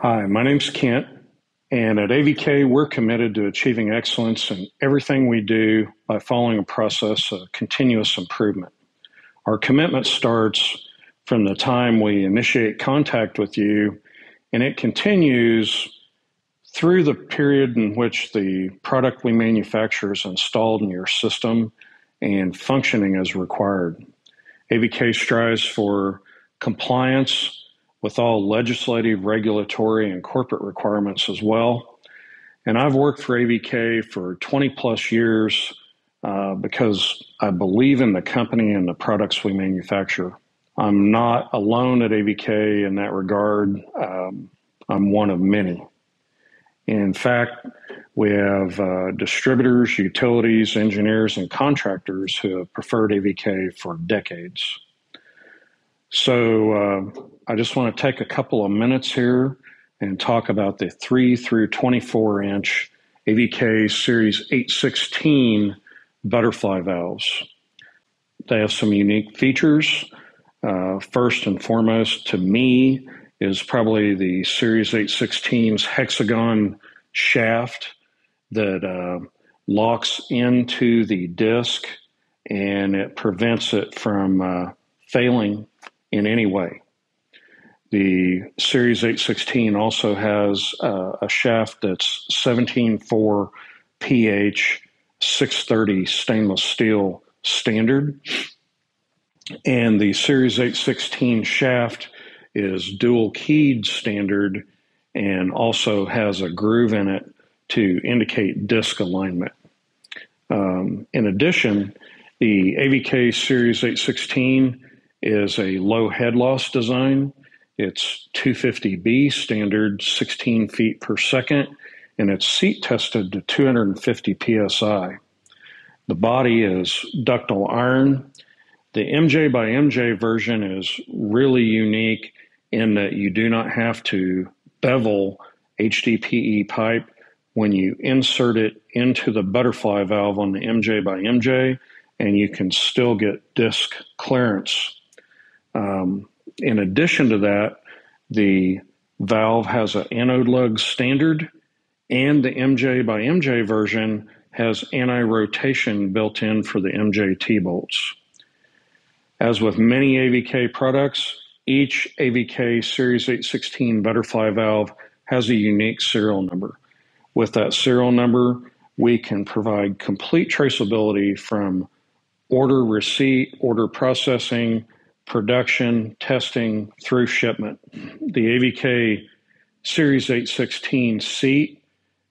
Hi, my name's Kent, and at AVK, we're committed to achieving excellence in everything we do by following a process of continuous improvement. Our commitment starts from the time we initiate contact with you, and it continues through the period in which the product we manufacture is installed in your system and functioning as required. AVK strives for compliance with all legislative, regulatory, and corporate requirements as well. And I've worked for AVK for 20 plus years uh, because I believe in the company and the products we manufacture. I'm not alone at AVK in that regard. Um, I'm one of many. In fact, we have uh, distributors, utilities, engineers, and contractors who have preferred AVK for decades. So uh, I just want to take a couple of minutes here and talk about the 3 through 24 inch AVK Series 816 butterfly valves. They have some unique features. Uh, first and foremost, to me, is probably the Series 816's hexagon shaft that uh, locks into the disc and it prevents it from uh, failing in any way. The Series 816 also has uh, a shaft that's 17.4 pH 630 stainless steel standard. And the Series 816 shaft is dual keyed standard and also has a groove in it to indicate disc alignment. Um, in addition, the AVK Series 816 is a low head loss design. It's 250B standard, 16 feet per second, and it's seat tested to 250 psi. The body is ductile iron. The MJ by MJ version is really unique in that you do not have to bevel HDPE pipe when you insert it into the butterfly valve on the MJ by MJ, and you can still get disc clearance. Um, in addition to that, the valve has an anode lug standard, and the MJ by MJ version has anti rotation built in for the MJT bolts. As with many AVK products, each AVK Series 816 butterfly valve has a unique serial number. With that serial number, we can provide complete traceability from order receipt, order processing, production, testing through shipment. The AVK Series 816 seat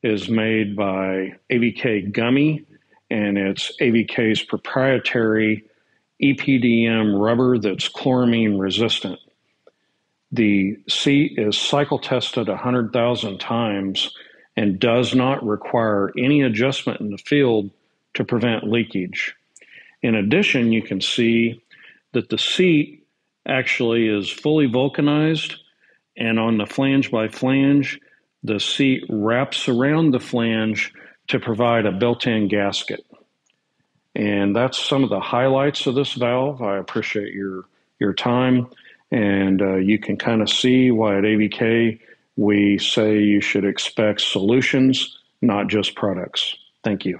is made by AVK Gummi, and it's AVK's proprietary EPDM rubber that's chloramine resistant. The seat is cycle tested 100,000 times and does not require any adjustment in the field to prevent leakage. In addition, you can see that the seat actually is fully vulcanized, and on the flange by flange, the seat wraps around the flange to provide a built in gasket. And that's some of the highlights of this valve. I appreciate your, your time, and uh, you can kind of see why at AVK we say you should expect solutions, not just products. Thank you.